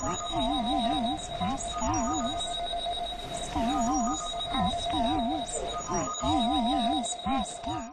What is for scars? Scars are